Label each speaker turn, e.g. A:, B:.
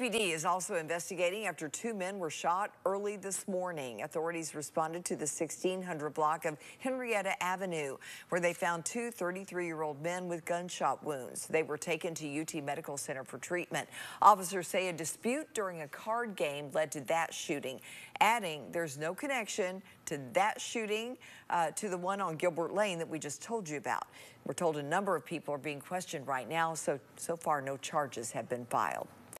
A: KPD is also investigating after two men were shot early this morning. Authorities responded to the 1600 block of Henrietta Avenue, where they found two 33-year-old men with gunshot wounds. They were taken to UT Medical Center for treatment. Officers say a dispute during a card game led to that shooting, adding there's no connection to that shooting uh, to the one on Gilbert Lane that we just told you about. We're told a number of people are being questioned right now, so so far no charges have been filed.